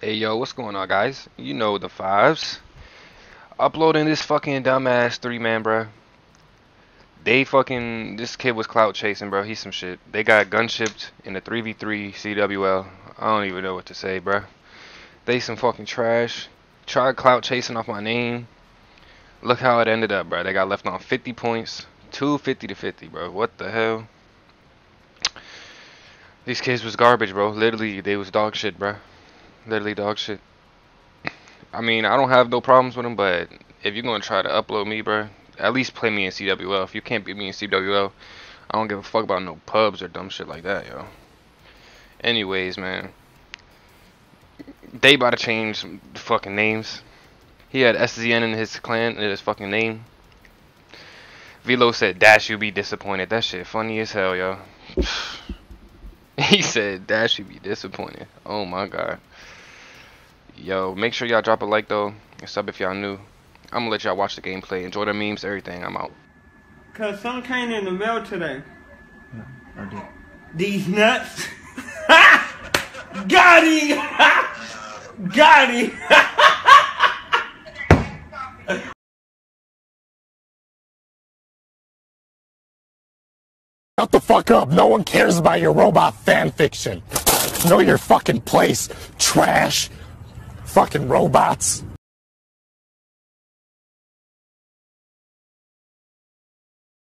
Hey yo, what's going on guys? You know the fives. Uploading this fucking dumbass three man, bro. They fucking this kid was clout chasing, bro. He's some shit. They got gun shipped in the 3v3 CWL. I don't even know what to say, bro. They some fucking trash. Tried clout chasing off my name. Look how it ended up, bro. They got left on 50 points. 250 to 50, bro. What the hell? These kids was garbage, bro. Literally, they was dog shit, bro. Literally dog shit. I mean, I don't have no problems with them, but if you're gonna try to upload me, bro, at least play me in CWL. If you can't beat me in CWL, I don't give a fuck about no pubs or dumb shit like that, yo. Anyways, man, they about to change the fucking names. He had SZN in his clan in his fucking name. Velo said, "Dash, you'll be disappointed." That shit funny as hell, yo. he said, "Dash, you be disappointed." Oh my god. Yo, make sure y'all drop a like though, and sub if y'all new. I'm gonna let y'all watch the gameplay, enjoy the memes, everything. I'm out. Cause some came in the mail today. Yeah, I did. These nuts. Got him! Got him! Shut the fuck up. No one cares about your robot fan fiction. Know your fucking place. Trash. Fucking robots.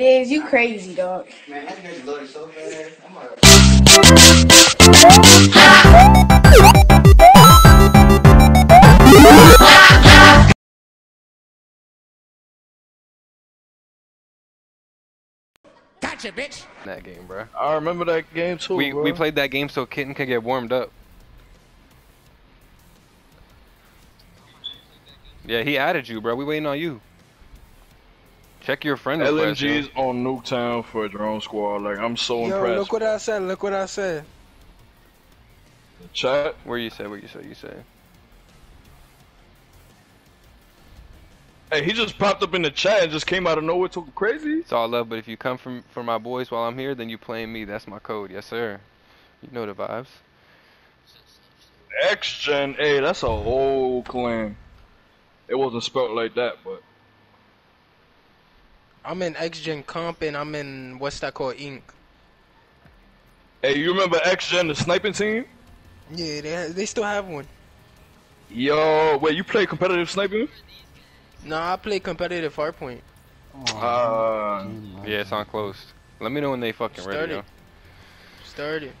Diz, you crazy, dog. Man, I get loaded so fast. I'm like, Gotcha, bitch. That game, bro. I remember that game too. We bro. we played that game so Kitten could get warmed up. Yeah, he added you, bro. We waiting on you. Check your friend request. yo. LMG's on Nuketown for a drone squad. Like I'm so Yo, impressed. look what I said. Look what I said. Chat. Where you say? Where you say? You say? Hey, he just popped up in the chat and just came out of nowhere talking crazy. It's all love, but if you come from for my boys while I'm here, then you playing me. That's my code. Yes, sir. You know the vibes. X Gen, hey, that's a whole clan. It wasn't spelled like that, but I'm in X Gen Comp and I'm in what's that called Inc. hey, you remember X Gen, the sniping team? Yeah, they they still have one. Yo, wait, you play competitive sniping? Nah, I play competitive Farpoint. Uh, Yeah, it's on closed. Let me know when they fucking ready. Started. Yo. Started.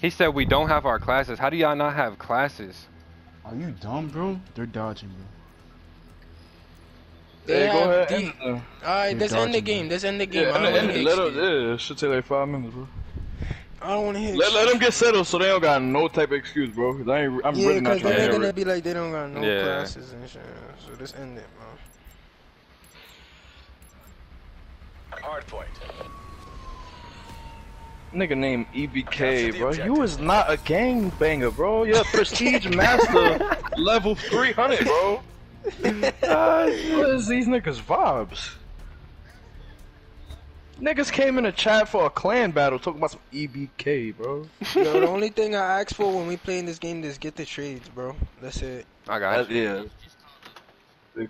He said we don't have our classes. How do y'all not have classes? Are you dumb, bro? They're dodging, bro. They hey, go ahead. D- end it, Alright, You're let's end the game. bro. Let's end the game. Yeah, I end don't it, want end to it. hit Let XP. them, yeah, it should take like five minutes, bro. I don't want to hit Let, let them get settled so they don't got no type of excuse, bro. 'cause I ain't, I'm Yeah, really not because trying then to they're gonna be like they don't got no Yeah. classes and shit. So just end it, bro. Hard point. Nigga named EBK, bro. You is not a gang banger, bro. You're a prestige master level 300, bro. what is these niggas vibes? Niggas came in the chat for a clan battle talking about some EBK, bro. Yo, the only thing I ask for when we play in this game is get the trades, bro. That's it. I got it. yeah.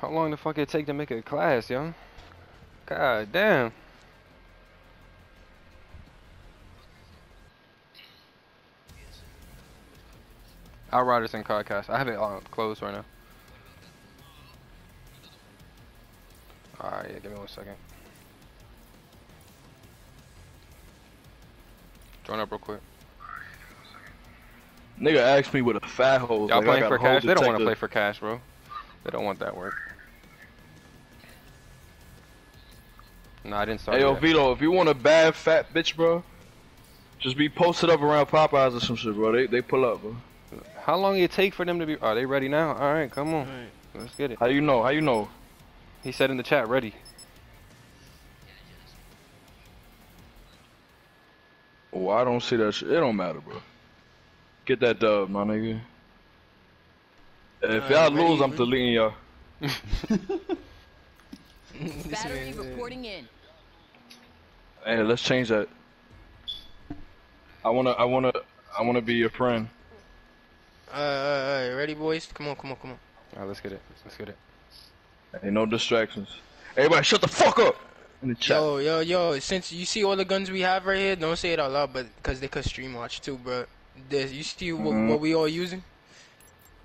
How long the fuck it take to make a class, yo? God damn. Outriders and Cardcast. I have it on closed right now. Alright, yeah, give me one second. Join up real quick. Nigga asked me with a fat hole. Y'all like, playing for cash? They don't want to play for cash, bro. They don't want that work. No, I didn't start. Hey yo, yet. Vito, if you want a bad fat bitch, bro, just be posted up around Popeyes or some shit, bro. They they pull up, bro. How long it take for them to be? Are they ready now? All right, come on, let's get it. How you know? How you know? He said in the chat, ready. Oh, I don't see that shit. It don't matter, bro. Get that dub, my nigga. If Alright, y'all ready, lose, I'm ready. deleting y'all. Battery reporting in. Hey, let's change that. I wanna, I wanna, I wanna be your friend. Alright, alright, alright. Ready, boys? Come on, come on, come on. Alright, let's get it. Let's get it. Ain't no distractions. Everybody, shut the fuck up in the chat. Yo, yo, yo. Since you see all the guns we have right here, don't say it out loud, but because they could stream watch too, bro. This, you see what, Mhm. what we all using?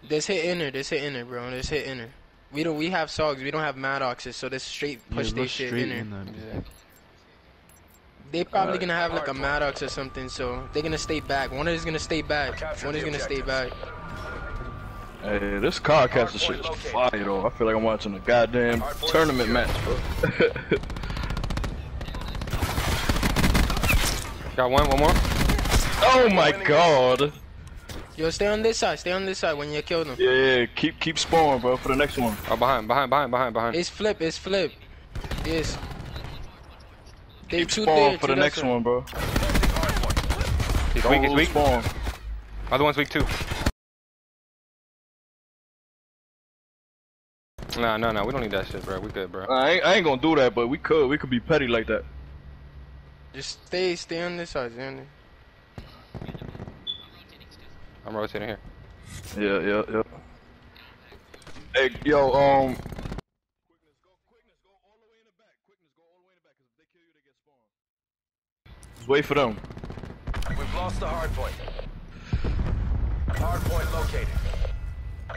This hit inner, this hit inner, bro. This hit inner. We don't. We have Saugs. We don't have Maddoxes, so there's straight push yeah, they look shit straight inner. in that. Yeah. They probably Alright. gonna have like a Maddox or something, so they're gonna stay back. One is gonna stay back. One is gonna stay back. Hey, this CODCaster shit is fire though. I feel like I'm watching a goddamn tournament match, bro. Got one, one more. oh my god. Yo, stay on this side. Stay on this side when you kill them. Yeah, yeah, keep keep spawn, bro, for the next one. Oh, behind, behind, behind, behind, behind. It's flip. It's flip. Yes. They Keep two spawn there. for two the next side. one, bro. He's weak, he's weak. spawn. Other one's weak too. Nah, nah, nah. We don't need that shit, bro. We good, bro. I ain't, I ain't gonna do that, but we could. We could be petty like that. Just stay. Stay on this side. Stay on there. I'm rotating here. Yeah, yeah, yeah. Hey, yo, um. Just wait for them. We've lost the hard point. Hard point located.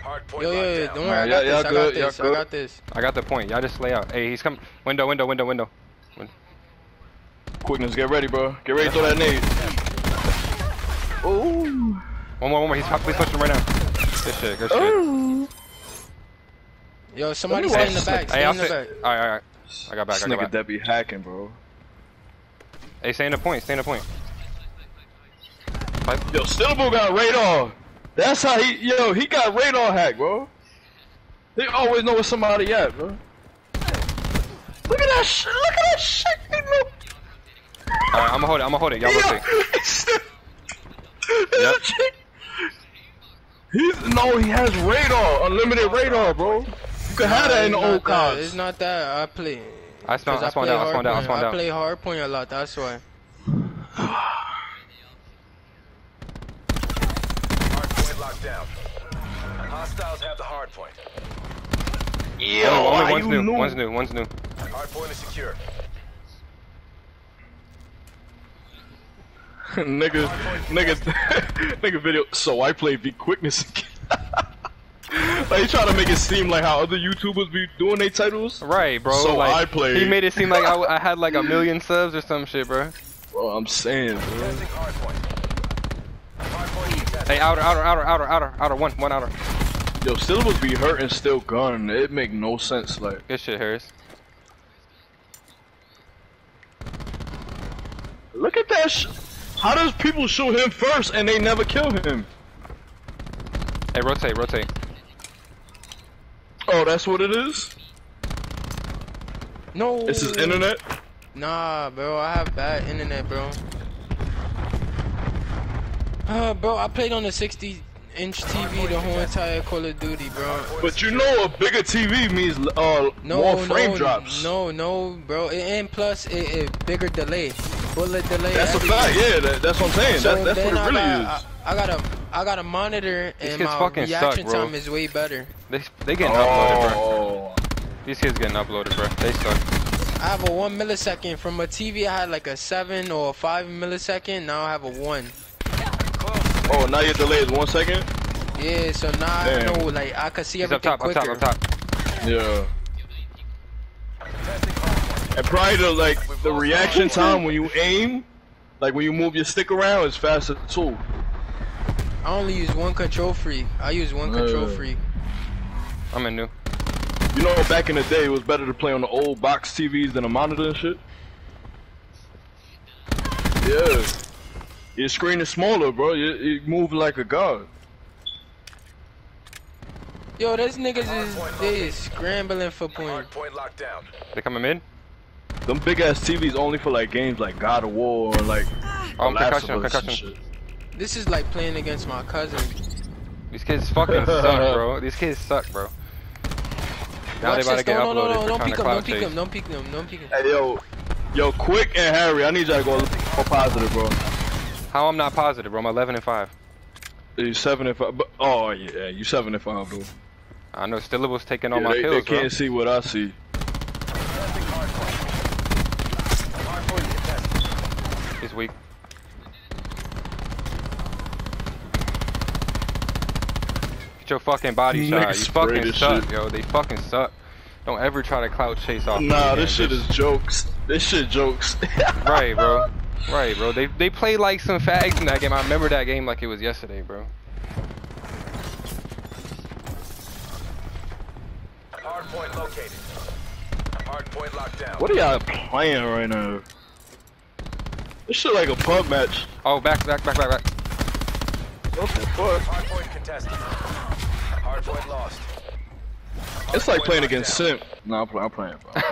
Hard point Yo, yo, yo. Don't down. worry. I got y'all- y'all this. I got this. y'all I got this. I got the point. Y'all just lay out. Hey, he's coming. Window, window, window, window. Quickness, get ready, bro. Get ready to throw that nade. Ooh. One more, one more. He's, he's pushing right now. Good shit, good shit. Yo, somebody stay in the back. Stay I'll in the back. Alright, alright. I got back, This I got nigga back. that be hacking, bro. Hey, stay in the point, stay in the point. Yo, Stillable got radar. That's how he, yo, he got radar hack, bro. They always know where somebody at, bro. Look at that shit. Look at that shit. He know. Alright, I'ma hold it, I'ma hold it. Y'all rotate. Yep. He's no, he has radar, unlimited radar, bro. You could have that in the old not cars. It's not that. I play. I spawned, 'cause I spawned play out, I spawned out, I hardpoint. spawned I play hardpoint a lot. That's why. Hostiles the hard point. Yo, Oh, why only one's you new, knew? one's new, one's new. Hard point is secure. nigga, nigga, nigga video. So I play V quickness. like he trying to make it seem like how other YouTubers be doing their titles. Right, bro. So like, I played. He made it seem like I, I had like a million subs or some shit, bro. Bro, I'm saying, bro. Testing hard point. Hard point contested. Hey, outer, outer, outer, outer, outer, outer, one, one outer. Yo, syllables be hurt and still gun. It make no sense. Like, Good shit, Harris. look at that. Sh how does people shoot him first and they never kill him? Hey, rotate, rotate. Oh, that's what it is. No. This is internet. Nah, bro. I have bad internet, bro. Uh, bro, I played on the 60 inch TV the whole entire Call of Duty, bro. But you know, a bigger TV means uh No, more frame no, drops. no, no, bro. And plus, it, it bigger delay, bullet delay. That's a fact. Yeah, that, that's what I'm saying. So that, that's then what it really I is. got, I, I got a, I got a monitor, These and my fucking suck, reaction bro. time is way better. They, they getting uploaded, bro. oh, These kids getting uploaded, bro. They suck. I have a one millisecond from a TV. I had like a seven or a five millisecond. Now I have a one. Oh, now your delay is one second. Yeah, so now I know like I can see He's up everything top, up quicker. top, up top. Yeah. And probably the like the reaction time when you aim, like when you move your stick around, is faster too. I only use one control free. I use one control free. I'm in new. You know, back in the day, it was better to play on the old box TVs than a monitor and shit. Yeah. Your screen is smaller, bro. You, you move like a god. Yo, those niggas is they is scrambling for point. Point locked down. They coming mid? Them big ass TVs only for like games like God of War or like Oh, The Last concussion, of Us and concussion. shit. This is like playing against my cousin. These kids fucking suck, bro. These kids suck, bro. Now Watch they about this. to get No, no, uploaded no, for don't trying peek to him, don't cloud peek chase. him, don't peek him, don't peek him. Hey, yo, yo, quick and Harry. I need y'all to go more positive, bro. How I'm not positive, bro? I'm 11 and 5. You seven and five. But, oh yeah, you seven and five, bro. I know Stillable's taking all Yeah, my they, kills, they can't see what I see. Contesting hardpoint. Hardpoint. He's weak. Get your fucking body shot. You fucking suck, shit. yo. They fucking suck. Don't ever try to clout chase off. Nah, this shit is jokes. This shit jokes. right, bro. Right, bro. They they play like some fags in that game. I remember that game like it was yesterday, bro. Hardpoint located. Hardpoint locked down. What are y'all playing right now? This shit like a pub match. Oh, back, back, back, back, back. What the fuck? Hardpoint contested. Hardpoint lost. It's like playing against down. Simp. Nah, I'm, play- I'm playing, bro.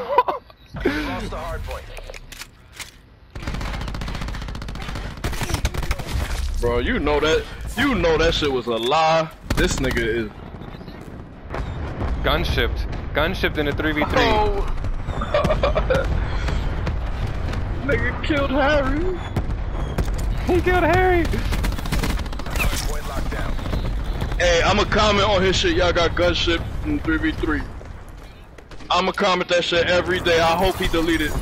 Lost the hardpoint. Bro, you know that. You know that shit was a lie. This nigga is. Gun shipped. Gun shipped in a 3v3. Oh. nigga killed Harry. He killed Harry. Hardpoint locked down. Hey, I'ma comment on his shit. Y'all got gunship in 3v3. I'ma comment that shit every day. I hope he deleted.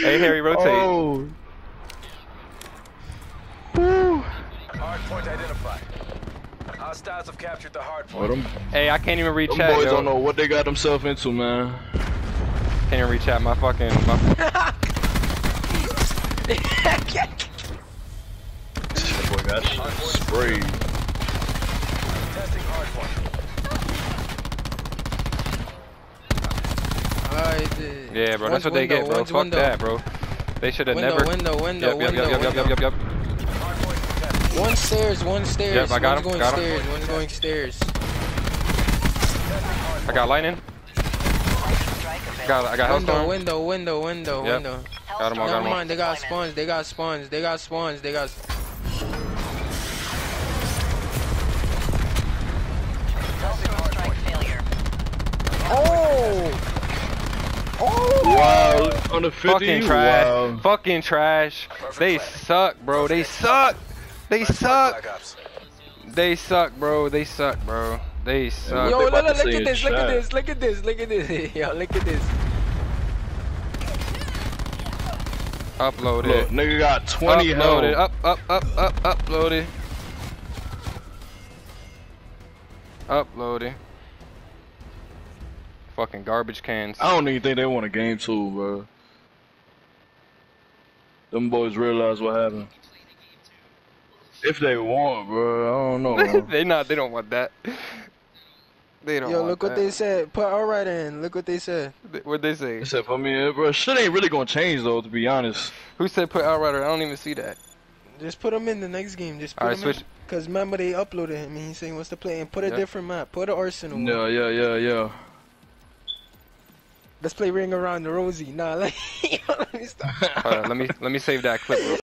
Hey, Harry, rotate. Oh. Woo. Hardpoint identified. Hostiles have captured the hardpoint. Well, them, Hey, I can't even reach them chat, boys yo. don't know what they got themselves into, man. Can't even reach chat. My fucking. My, That boy got shit sprayed. Testing hardpoint. Then. yeah, bro. One's That's what they get, bro. Fuck window. that, bro. They should have never. window, window, yep, yep, window, yep, yep, yep, yep, yep, yep. Hardpoint. One stairs, one stairs. Yep, I got one's him, going got him. stairs, one's going stairs. I got lightning. Got, I got Window, window, window, window, Yep. window. Got 'em all, got Never all. mind, they got spawns, they got spawns, they got spawns, they got. Oh! On the 50, Fucking trash. wow. Fucking trash. They suck, bro. They suck. They suck. They suck, bro. They suck, bro. They suck. Yo, they look, look, look at this, look at this, look at this, look at this. Yo, look at this. Upload Look, nigga got 20 Upload it. health. Up, up, up, up, upload it. Upload it. Fucking garbage cans. I don't even think they want a game too, bro. Them boys realize what happened. If they want, bro, I don't know. they not. They don't want that. They don't. Yo, want look what they said. Put alright in. Look what they said. What'd they say? Except for me, in, bro, shit ain't really gonna change though, to be honest. Who said put Outrider? I don't even see that. Just put him in the next game. Just put Alright, him switch. in. Cause remember they uploaded him and he's saying what's the play and put a Yeah. different map. Put an arsenal. one. Yeah, yeah, yeah, yeah. Let's play ring around the Rosie. Nah, like, let me stop. Let me let me save that clip.